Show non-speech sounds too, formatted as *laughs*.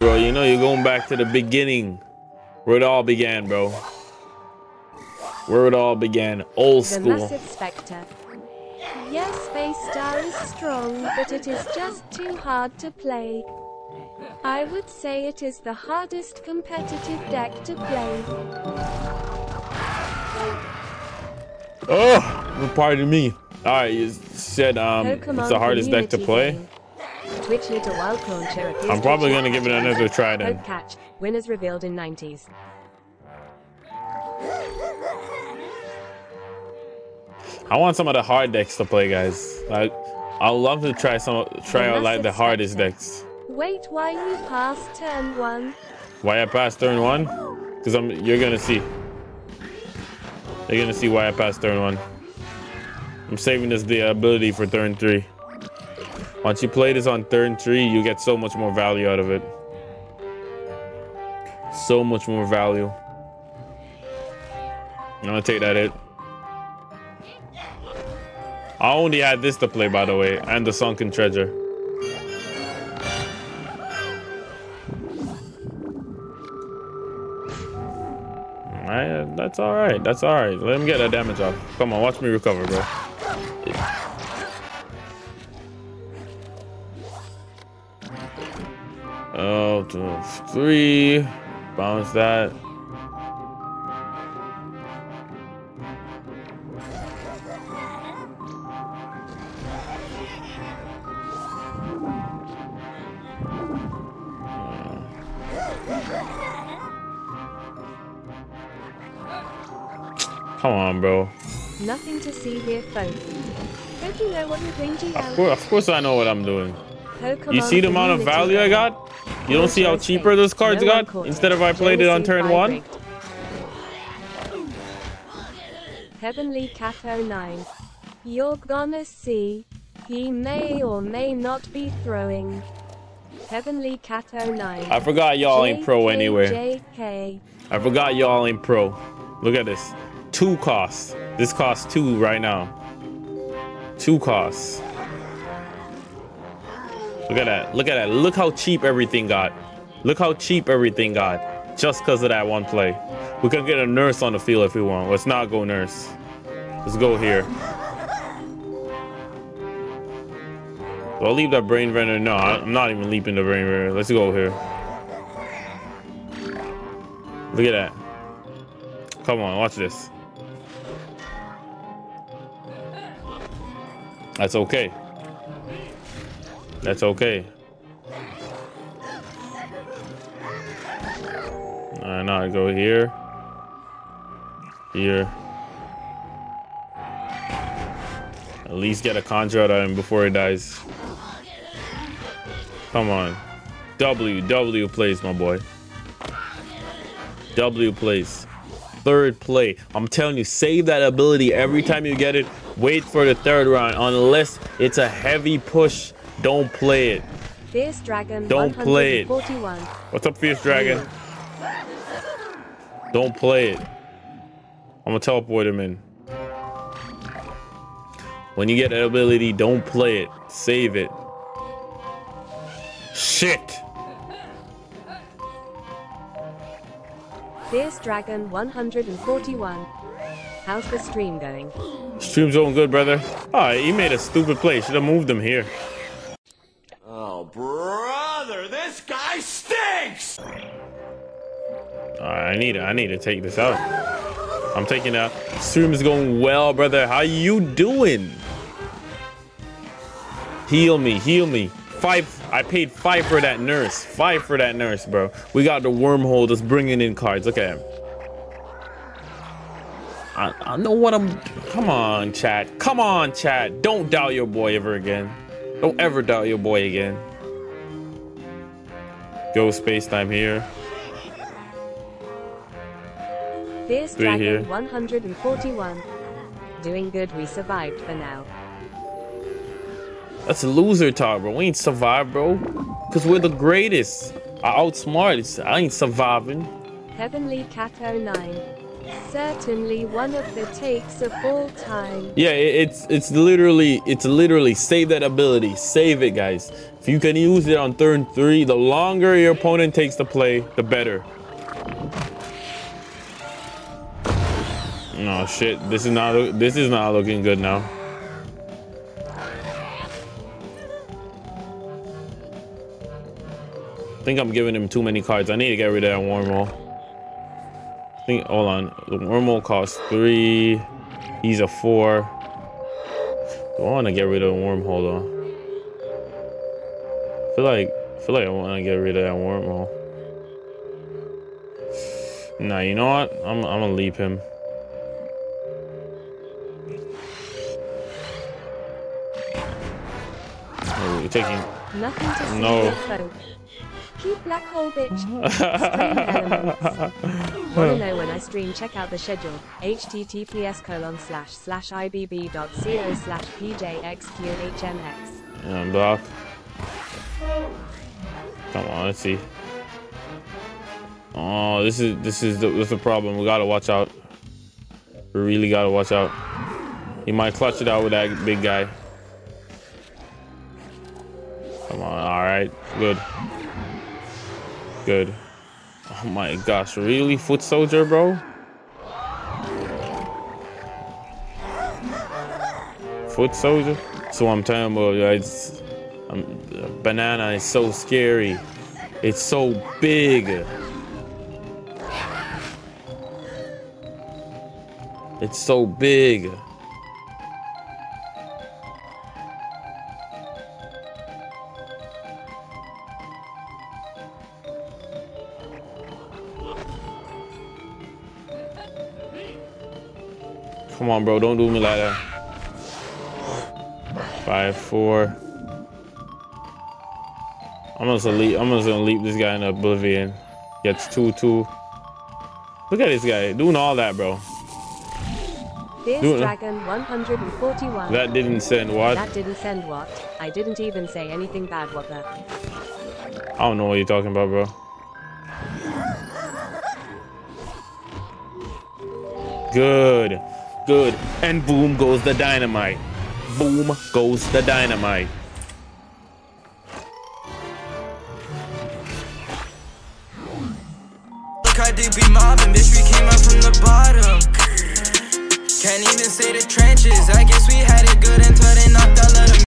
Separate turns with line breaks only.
Bro, you know you're going back to the beginning. Where it all began, bro. Where it all began. Old
The
school.
Massive Spectre. Yes, Space Star is strong, but it is just too hard to play. I would say it is the hardest competitive deck to play.
Oh, pardon me. All right, you said um, it's the hardest deck to play.
Game. Twitch Little Wild Launcher appears
I'm probably gonna give it another try then.
Catch. Winners revealed in 90s.
I want some of the hard decks to play, guys. Like, I'd love to try some, try out like the hardest decks.
Wait, why you passed turn one?
Why I passed turn one? Because I'm. You're gonna see. You're gonna see why I passed turn one. I'm saving this the ability for turn three. Once you play this on turn three, you get so much more value out of it. So much more value. I'm gonna take that hit. I only had this to play, by the way, and the sunken treasure. Alright, that's alright. That's alright. Let him get that damage off. Come on, watch me recover, bro. Oh, two, three. Bounce that. Come on, bro.
Nothing to see here, folks. Hope you know what you're doing,
Of course, of course I know what I'm doing. You see the amount of value I got? You don't see how cheaper those cards got? Instead of I played it on turn one?
Heavenly Cat 09. You're gonna see. He may or may not be throwing. Heavenly Cat 09.
I forgot y'all ain't pro anyway.
JK.
I forgot y'all ain't pro. Look at this. Two costs. This costs two right now. Two costs. Look at that. Look at that. Look how cheap everything got. Look how cheap everything got. Just because of that one play. We could get a nurse on the field if we want. Let's not go nurse. Let's go here. Do I leave that Brain Vendor? No, I'm not even leaping the Brain Vendor. Let's go here. Look at that. Come on, watch this. That's okay. That's okay. Now I go here. Here. At least get a conjure out of him before he dies. Come on. W, W plays, my boy. W plays. Third play. I'm telling you, save that ability every time you get it. Wait for the third round. Unless it's a heavy push, don't play it.
Fierce Dragon
Don't play it. What's up, Fierce Dragon? Don't play it. I'm gonna teleport him in. When you get that ability, don't play it. Save it. Shit.
Fierce Dragon 141. How's the stream going?
Stream's going good, brother. Alright, he made a stupid play. Should have moved him here.
Oh, brother, this guy stinks!
I need I need to take this out. I'm taking out. Stream is going well, brother. How you doing? Heal me, heal me. Five. I paid five for that nurse. Five for that nurse, bro. We got the wormhole that's bringing in cards. Look at him. I, I know what I'm. Come on, chat. Come on, chat. Don't doubt your boy ever again. Don't ever doubt your boy again. Go space time here.
Fierce
Three
Dragon
here.
141. Doing good, we survived for now.
That's a loser talk, bro. We ain't survive, bro. Cause we're the greatest. I outsmarted. I ain't surviving.
Heavenly Cat 09. Certainly one of the takes of all time.
Yeah, it's it's literally it's literally save that ability. Save it, guys. If you can use it on turn three, the longer your opponent takes the play, the better. No shit. This is not this is not looking good now. I think I'm giving him too many cards. I need to get rid of that wormhole. I think hold on. The wormhole costs three. He's a four. Do I want to get rid of the wormhole though? I feel like I feel like I want to get rid of that wormhole. Nah, you know what? I'm I'm gonna leap him. We're taking
Nothing to see
No.
Black hole bitch. *laughs* *laughs* Wanna know when I stream? Check out the schedule. https colon slash slash ibb.co slash pjxqhmx.
Yeah, I'm block. Uh, come on, let's see. Oh, this is this is the, this is the problem. We gotta watch out. We really gotta watch out. He might clutch it out with that big guy. Come on, all right, good, good. Oh my gosh, really, foot soldier, bro? Foot soldier? So I'm telling you, guys, um, banana is so scary. It's so big. It's so big. Come on, bro. Don't do me like that. Five, four. I'm just gonna leap. I'm just gonna leap this guy in oblivion. Gets two, two. Look at this guy doing all that, bro.
Fierce. Dragon 141.
That didn't send what?
That didn't send what? I didn't even say anything bad what the.
I don't know what you're talking about, bro. Good, good. And boom goes the dynamite. Boom goes the dynamite.
Look how deep we mobbing, bitch, we came up from the bottom. Can't even say the trenches, I guess we had it good until they knocked all of them.